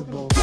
possible.